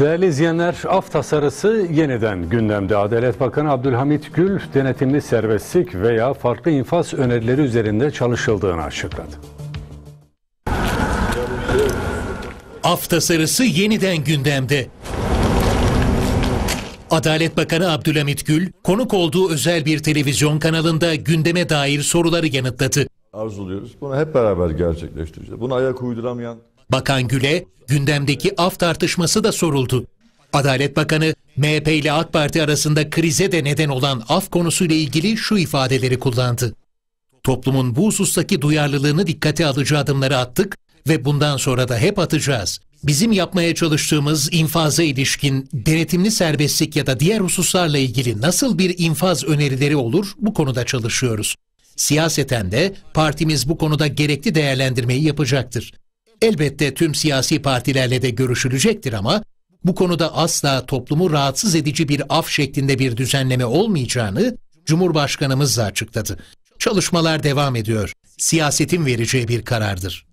Değerli izleyenler, af tasarısı yeniden gündemde. Adalet Bakanı Abdülhamit Gül, denetimli serbestlik veya farklı infaz önerileri üzerinde çalışıldığını açıkladı. Af tasarısı yeniden gündemde. Adalet Bakanı Abdülhamit Gül, konuk olduğu özel bir televizyon kanalında gündeme dair soruları yanıtladı. arzuluyoruz. Bunu hep beraber gerçekleştireceğiz. Buna ayak uyduramayan Bakan Gül'e gündemdeki af tartışması da soruldu. Adalet Bakanı, MHP ile AK Parti arasında krize de neden olan af konusuyla ilgili şu ifadeleri kullandı. Toplumun bu husustaki duyarlılığını dikkate alıcı adımları attık ve bundan sonra da hep atacağız. Bizim yapmaya çalıştığımız infaza ilişkin denetimli serbestlik ya da diğer hususlarla ilgili nasıl bir infaz önerileri olur bu konuda çalışıyoruz. Siyaseten de partimiz bu konuda gerekli değerlendirmeyi yapacaktır. Elbette tüm siyasi partilerle de görüşülecektir ama bu konuda asla toplumu rahatsız edici bir af şeklinde bir düzenleme olmayacağını Cumhurbaşkanımız da açıkladı. Çalışmalar devam ediyor. Siyasetin vereceği bir karardır.